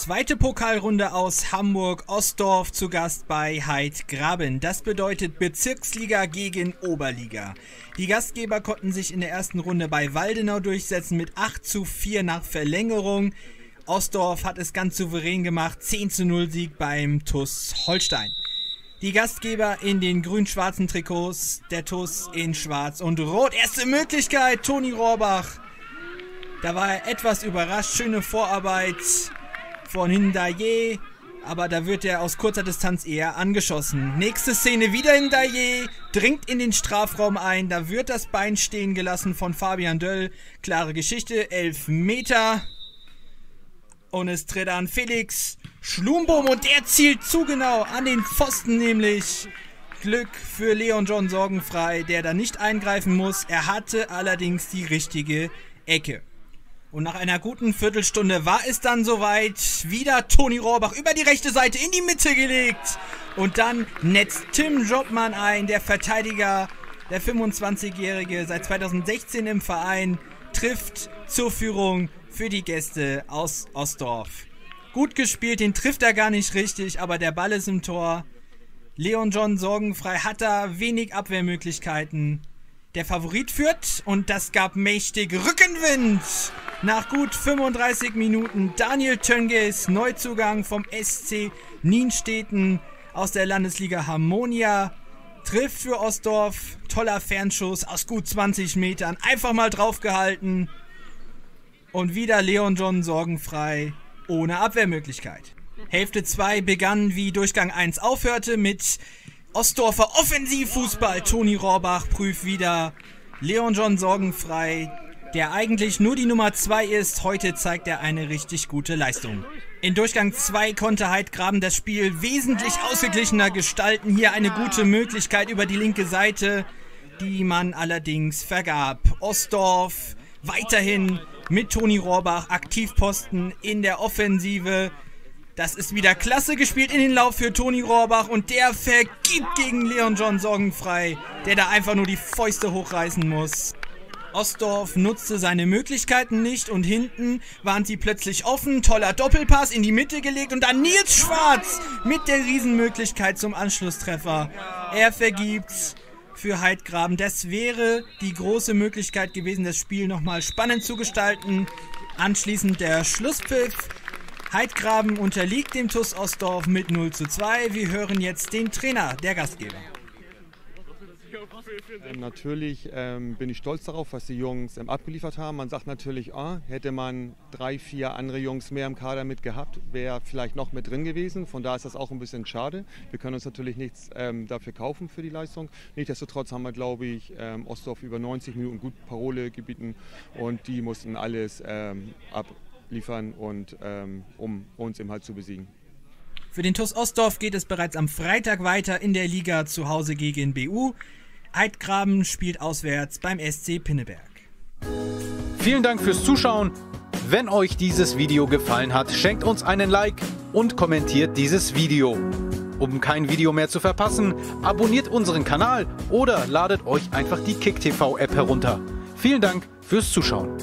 Zweite Pokalrunde aus Hamburg, Ostdorf zu Gast bei Heidgraben. Das bedeutet Bezirksliga gegen Oberliga. Die Gastgeber konnten sich in der ersten Runde bei Waldenau durchsetzen mit 8 zu 4 nach Verlängerung. Ostdorf hat es ganz souverän gemacht, 10 zu 0 Sieg beim TUS Holstein. Die Gastgeber in den grün-schwarzen Trikots, der TUS in schwarz und rot. Erste Möglichkeit, Toni Rohrbach. Da war er etwas überrascht, schöne Vorarbeit von Hindaye, aber da wird er aus kurzer Distanz eher angeschossen. Nächste Szene wieder Hindaye, dringt in den Strafraum ein, da wird das Bein stehen gelassen von Fabian Döll. Klare Geschichte, 11 Meter. Und es tritt an Felix Schlumbum und der zielt zu genau an den Pfosten nämlich. Glück für Leon John sorgenfrei, der da nicht eingreifen muss. Er hatte allerdings die richtige Ecke. Und nach einer guten Viertelstunde war es dann soweit. Wieder Toni Rohrbach über die rechte Seite in die Mitte gelegt. Und dann netzt Tim Jobmann ein, der Verteidiger, der 25-Jährige, seit 2016 im Verein, trifft zur Führung für die Gäste aus Ostdorf. Gut gespielt, den trifft er gar nicht richtig, aber der Ball ist im Tor. Leon John sorgenfrei hat da wenig Abwehrmöglichkeiten. Der Favorit führt und das gab mächtig Rückenwind. Nach gut 35 Minuten Daniel Tönges, Neuzugang vom SC Nienstedten aus der Landesliga Harmonia, trifft für Ostdorf. Toller Fernschuss aus gut 20 Metern. Einfach mal draufgehalten. Und wieder Leon John sorgenfrei, ohne Abwehrmöglichkeit. Hälfte 2 begann wie Durchgang 1 aufhörte mit Ostdorfer Offensivfußball. Toni Rohrbach prüft wieder. Leon John sorgenfrei der eigentlich nur die Nummer 2 ist. Heute zeigt er eine richtig gute Leistung. In Durchgang 2 konnte Heidgraben das Spiel wesentlich ausgeglichener gestalten. Hier eine gute Möglichkeit über die linke Seite, die man allerdings vergab. Ostdorf weiterhin mit Toni Rohrbach Aktivposten in der Offensive. Das ist wieder klasse gespielt in den Lauf für Toni Rohrbach und der vergibt gegen Leon John sorgenfrei, der da einfach nur die Fäuste hochreißen muss. Ostdorf nutzte seine Möglichkeiten nicht und hinten waren sie plötzlich offen. Toller Doppelpass in die Mitte gelegt und dann Nils Schwarz mit der Riesenmöglichkeit zum Anschlusstreffer. Er vergibt für Heidgraben. Das wäre die große Möglichkeit gewesen, das Spiel nochmal spannend zu gestalten. Anschließend der Schlusspfiff. Heidgraben unterliegt dem TUS Ostdorf mit 0 zu 2. Wir hören jetzt den Trainer der Gastgeber. Ähm, natürlich ähm, bin ich stolz darauf, was die Jungs ähm, abgeliefert haben. Man sagt natürlich, oh, hätte man drei, vier andere Jungs mehr im Kader mit gehabt, wäre vielleicht noch mit drin gewesen. Von daher ist das auch ein bisschen schade. Wir können uns natürlich nichts ähm, dafür kaufen für die Leistung. Nichtsdestotrotz haben wir, glaube ich, ähm, Ostdorf über 90 Minuten gut Parole gebieten und die mussten alles ähm, abliefern, und, um uns eben halt zu besiegen. Für den TuS Ostdorf geht es bereits am Freitag weiter in der Liga zu Hause gegen BU. Heidgraben spielt auswärts beim SC Pinneberg. Vielen Dank fürs Zuschauen. Wenn euch dieses Video gefallen hat, schenkt uns einen Like und kommentiert dieses Video. Um kein Video mehr zu verpassen, abonniert unseren Kanal oder ladet euch einfach die KickTV App herunter. Vielen Dank fürs Zuschauen.